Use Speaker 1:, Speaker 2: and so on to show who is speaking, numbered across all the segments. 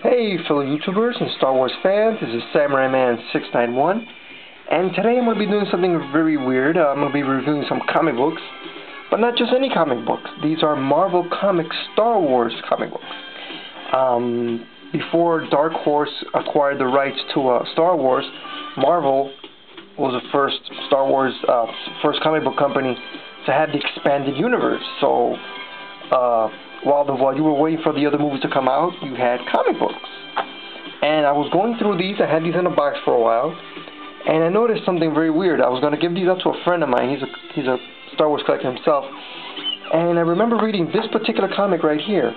Speaker 1: Hey fellow YouTubers and Star Wars fans, this is Samurai Man 691 and today I'm going to be doing something very weird. Uh, I'm going to be reviewing some comic books, but not just any comic books. These are Marvel Comics Star Wars comic books. Um, before Dark Horse acquired the rights to uh, Star Wars, Marvel was the first Star Wars, uh, first comic book company to have the expanded universe. So, uh, while the while you were waiting for the other movies to come out, you had comic books. And I was going through these. I had these in a box for a while, and I noticed something very weird. I was going to give these up to a friend of mine. He's a he's a Star Wars collector himself, and I remember reading this particular comic right here.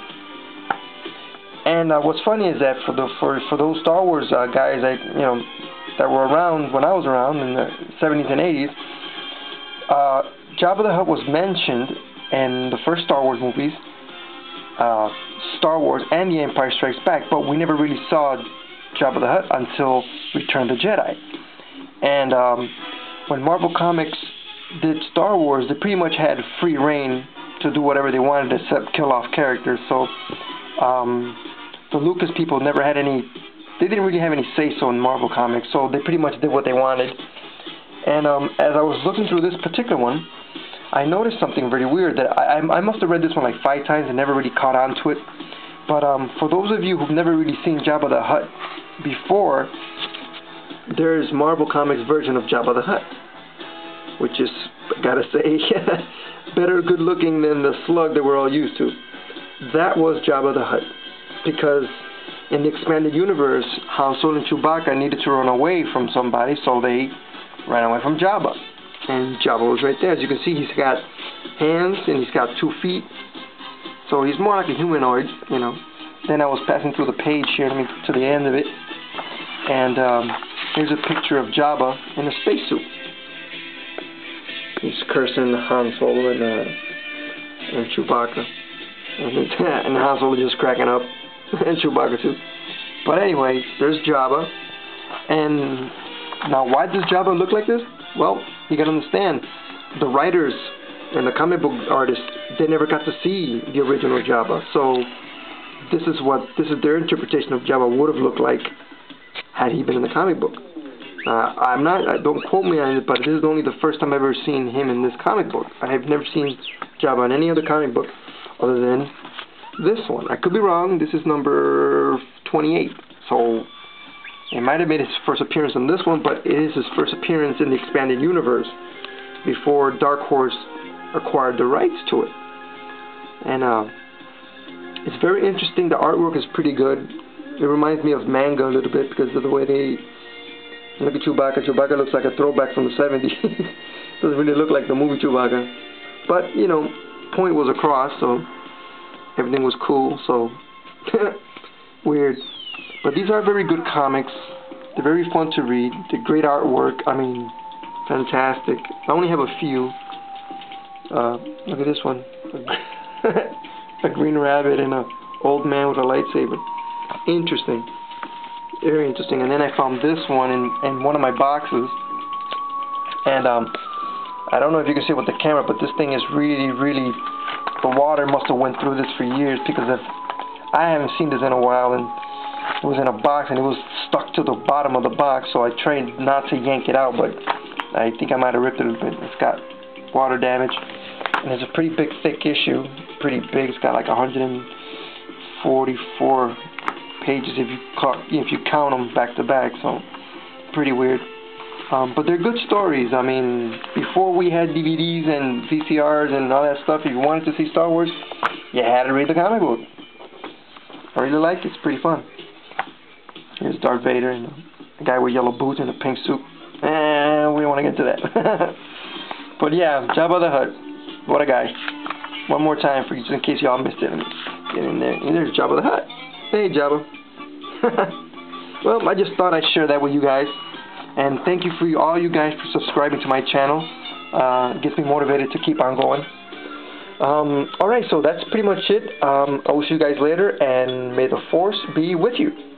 Speaker 1: And uh, what's funny is that for the for for those Star Wars uh, guys that you know that were around when I was around in the 70s and 80s, uh, Jabba the Hutt was mentioned in the first Star Wars movies uh, Star Wars and The Empire Strikes Back, but we never really saw Jabba the Hutt until Return of the Jedi. And um, when Marvel Comics did Star Wars, they pretty much had free reign to do whatever they wanted except kill off characters. So um, the Lucas people never had any, they didn't really have any say so in Marvel Comics, so they pretty much did what they wanted. And um, as I was looking through this particular one, I noticed something very weird that I, I must have read this one like five times and never really caught on to it. But um, for those of you who've never really seen Jabba the Hutt before, there's Marvel Comics version of Jabba the Hutt, which is, gotta say, better good looking than the slug that we're all used to. That was Jabba the Hutt, because in the expanded universe, Han Solo and Chewbacca needed to run away from somebody, so they ran away from Jabba and Jabba was right there. As you can see, he's got hands and he's got two feet. So he's more like a humanoid, you know. Then I was passing through the page here to the end of it. And um, here's a picture of Jabba in a spacesuit. He's cursing Han Solo and, uh, and Chewbacca. And, and Han Solo just cracking up. and Chewbacca too. But anyway, there's Jabba. And now why does Jabba look like this? Well, you gotta understand, the writers and the comic book artists, they never got to see the original Jabba. So this is what this is their interpretation of Jabba would have looked like had he been in the comic book. Uh, I'm not. I don't quote me on it, but this is only the first time I've ever seen him in this comic book. I have never seen Jabba in any other comic book other than this one. I could be wrong. This is number 28. So it might have made his first appearance in this one, but it is his first appearance in the expanded universe before Dark Horse acquired the rights to it. And uh, it's very interesting. The artwork is pretty good. It reminds me of manga a little bit because of the way they look at Chewbacca. Chewbacca looks like a throwback from the 70s. Doesn't really look like the movie Chewbacca. But, you know, point was across, so everything was cool, so weird. But these are very good comics. They're very fun to read. They're great artwork. I mean, fantastic. I only have a few. Uh, look at this one. a green rabbit and a old man with a lightsaber. Interesting. Very interesting. And then I found this one in, in one of my boxes. And um, I don't know if you can see it with the camera, but this thing is really, really... The water must have went through this for years because I've, I haven't seen this in a while. and it was in a box and it was stuck to the bottom of the box so I tried not to yank it out but I think I might have ripped it a bit. It's got water damage and it's a pretty big thick issue pretty big it's got like 144 pages if you if you count them back to back so pretty weird um, but they're good stories I mean before we had DVDs and VCRs and all that stuff if you wanted to see Star Wars you had to read the comic book I really like it. It's pretty fun. Here's Darth Vader and a guy with yellow boots and a pink suit. And we don't want to get to that. but yeah, Jabba the Hutt. What a guy. One more time for just in case y'all missed it. Get in there. And there's Jabba the Hutt. Hey, Jabba. well, I just thought I'd share that with you guys. And thank you for all you guys for subscribing to my channel. Uh, gets me motivated to keep on going. Um, Alright, so that's pretty much it. Um, I will see you guys later, and may the Force be with you.